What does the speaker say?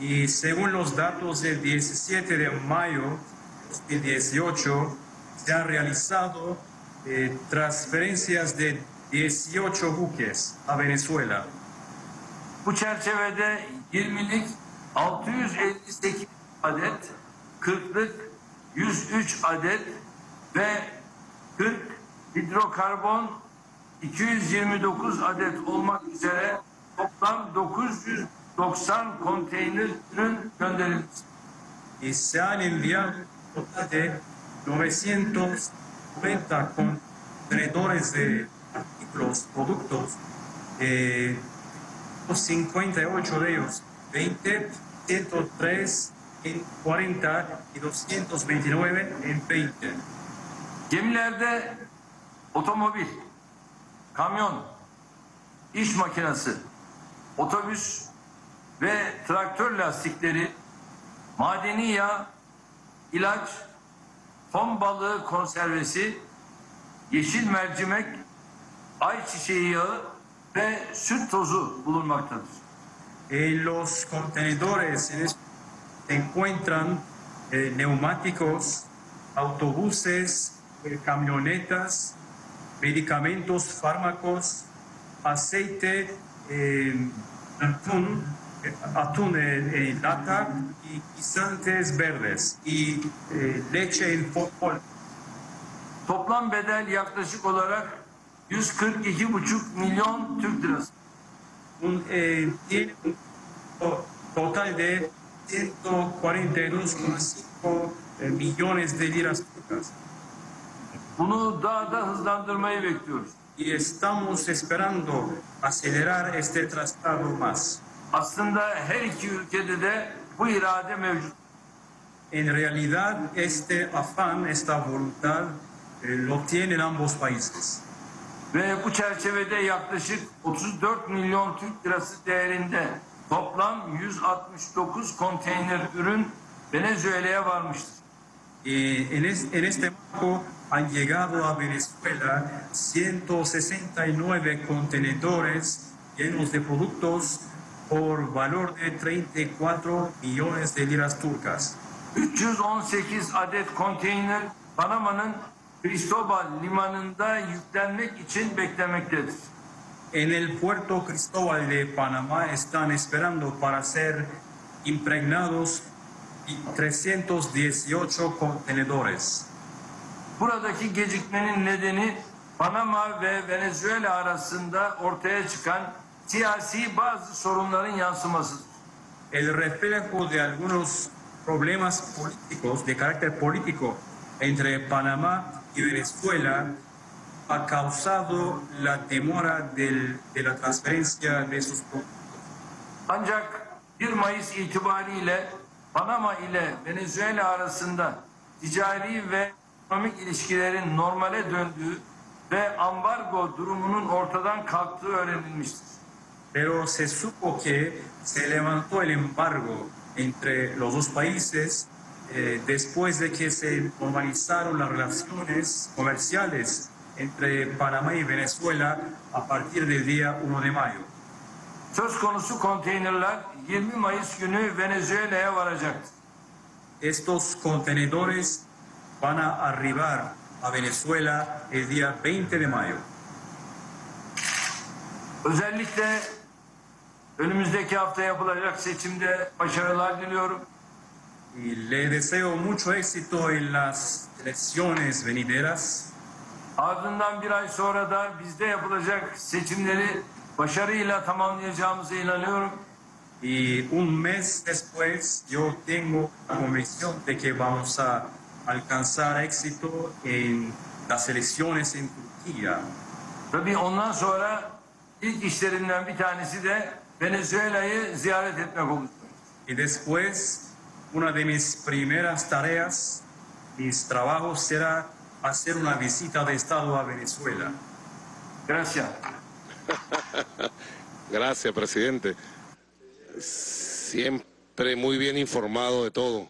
Y según los datos del 17 de mayo de 2018, se han realizado eh, transferencias de 18 buques a Venezuela. Bu çerçevede 20'lik 658 adet, 40'lık 103 adet ve 40 hidrokarbon 229 adet olmak üzere toplam 990 konteyner ürün y se han enviado de 990 contenedores de artículos, productos, eh, 58 de ellos, 20, 103 en 40 y 229 en 20. Gemilerde otomobil, kamyon, iş makinesi, otobüs ve traktör lastikleri, madeni yağ, ilaç, ton balığı konservesi, yeşil mercimek, ayçiçeği yağı ve süt tozu bulunmaktadır. En los contenedores en se encuentran eh, neumáticos, autobuses, eh, camionetas, medicamentos, fármacos, aceite, eh, atún, eh, atún en, en lata y guisantes verdes y eh, leche en polvo. Toplam bedel yaklaşık olarak 142,5 milyon Türk lirası. Un, eh, tiene un to- total de 142,5 eh, millones de liras turcas. Bunu daha da hızlandırmayı bekliyoruz. y estamos esperando acelerar este tratado más. Aslında her iki ülkede de bu irade mevcut. En realidad, este afán, esta voluntad, eh, lo tienen ambos países. Ve bu çerçevede yaklaşık 34 milyon Türk lirası değerinde toplam 169 konteyner ürün Venezuela'ya varmıştır. En, es- en este marco han llegado a Venezuela 169 contenedores llenos de productos por valor de 34 millones de liras turcas. 318 adet konteyner Panama'nın Cristobal limanında yüklenmek için beklemektedir. En el puerto Cristóbal de Panamá están esperando para ser impregnados y 318 contenedores. Buradaki gecikmenin nedeni Panama ve Venezuela arasında ortaya çıkan siyasi bazı sorunların yansımasıdır. El reflejo de algunos problemas políticos, de carácter político, entre Panamá y Venezuela ha causado la demora del- de la transferencia de sus. Ancak 1 Mayıs itibariyle Panama ile Venezuela arasında ticari ve ekonomik ilişkilerin normale döndüğü ve ambargo durumunun ortadan kalktığı öğrenilmiştir. Pero se supo que se levantó el embargo entre los dos países eh, después de que se normalizaron las relaciones comerciales entre Panamá y Venezuela a partir del día 1 de mayo. Söz konusu konteynerler 20 Mayıs günü Venezuela'ya varacaktır. Estos contenedores van a arribar a Venezuela el día 20 de mayo. Özellikle önümüzdeki hafta yapılacak seçimde başarılar diliyorum. Le deseo mucho éxito en las elecciones venideras. Ardından bir ay sonra da bizde yapılacak seçimleri başarıyla tamamlayacağımıza inanıyorum. Y un mes después yo tengo la convicción de que vamos a alcanzar éxito en las elecciones en Turquía. Tabii ondan sonra ilk işlerimden bir tanesi de Venezuela'yı ziyaret etmek olacak. Y después, una de mis primeras tareas, mis trabajos será hacer una visita de Estado a Venezuela. Gracias. Gracias, presidente. Siempre muy bien informado de todo.